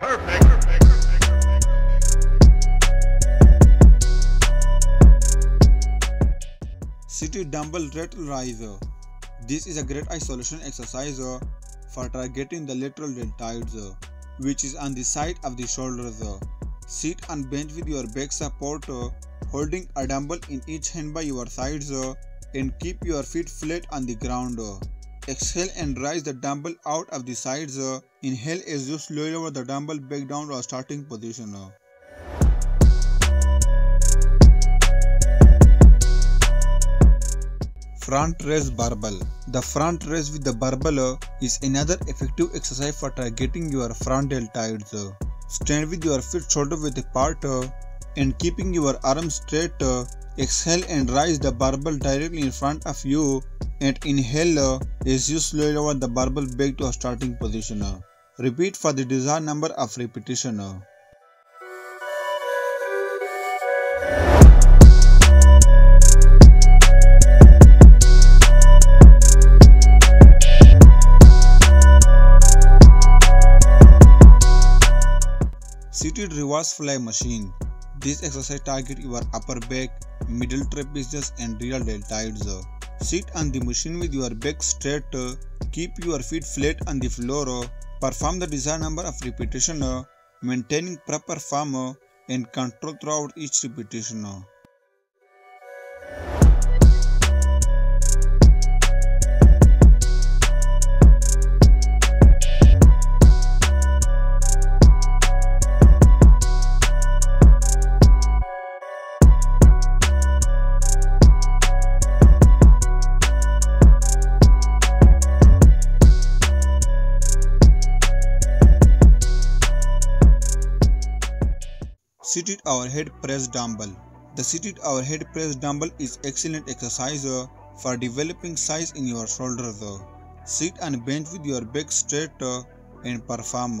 Perfect. Seated Dumbbell Lateral Riser. This is a great isolation exercise uh, for targeting the lateral deltoids, uh, which is on the side of the shoulders. uh. Sit and bench with your back support, holding a dumbbell in each hand by your sides, and keep your feet flat on the ground. Exhale and rise the dumbbell out of the sides. uh. Inhale as you slowly lower the dumbbell back down to a starting position. uh. Front raise barbell. The front raise with the barbell uh, is another effective exercise for targeting your front deltoids. uh. Stand with your feet shoulder width apart and keeping your arms straight. Exhale and rise the barbell directly in front of you and inhale as you slowly lower the barbell back to a starting position. Repeat for the desired number of repetition. uh. Seated reverse fly machine. This exercise target your upper back, middle trapezius and rear deltoids. Sit on the machine with your back straight. Keep your feet flat on the floor. Perform the desired number of repetitions, maintaining proper form and control throughout each repetition. Seated overhead press dumbbell. The seated overhead press dumbbell is excellent exercise uh, for developing size in your shoulders. uh. Sit and bench with your back straight uh, and perform.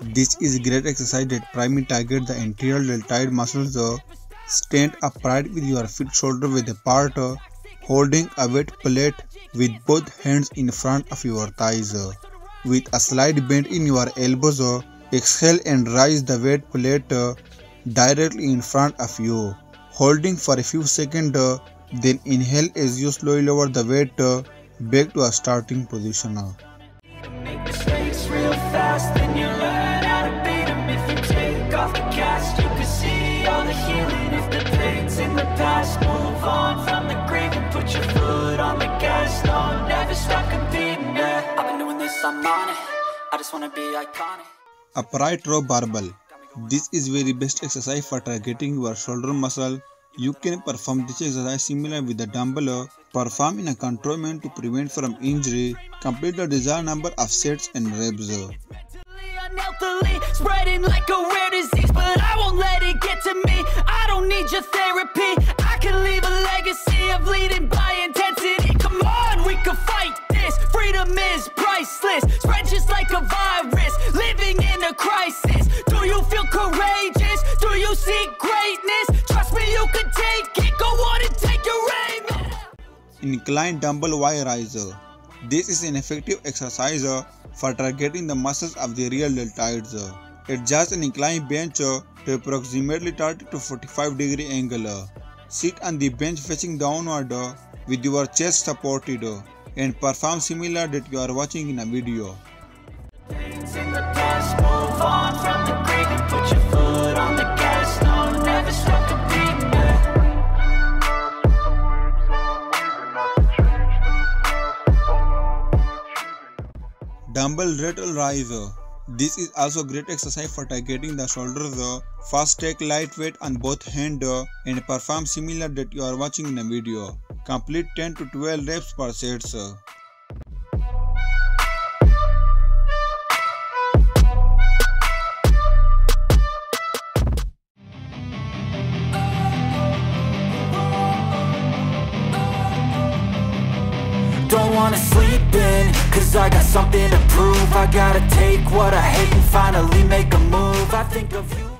This is a great exercise that primarily targets the anterior deltoid muscles. Stand upright with your feet shoulder width apart, holding a weight plate with both hands in front of your thighs. With a slight bend in your elbows, exhale and rise the weight plate directly in front of you. Holding for a few seconds, then inhale as you slowly lower the weight back to a starting position. The past, move on from the grave and put your foot on the gas. No, never stop competing. Yeah. I've been doing this, I'm on it. I just wanna be iconic. Upright row barbell. This is very best exercise for targeting your shoulder muscle. You can perform this exercise similar with the dumbbell. Perform in a control manner to prevent from injury. Complete the desired number of sets and reps. Your therapy. I can leave a legacy of leading by intensity. Come on, we can fight this. Freedom is priceless. Spread just like a virus. Living in a crisis. Do you feel courageous? Do you seek greatness? Trust me, you can take it. Go on and take your aim. Incline dumbbell Y riser. This is an effective exercise for targeting the muscles of the rear deltoids. uh. Adjust an inclined bench to approximately 30 to 45 degree angle. Sit on the bench facing downward with your chest supported and perform similar that you are watching in a video. Things in the past, move on from the grave and put your foot on the gas. No, never stop competing. Yeah. Dumbbell lateral riser. This is also great exercise for targeting the shoulders. First take lightweight on both hand uh, and perform similar that you are watching in a video. Complete 10 to 12 reps per set. Don't wanna sleep in, cause I got something to prove I gotta take what I hate and finally make a move I think of you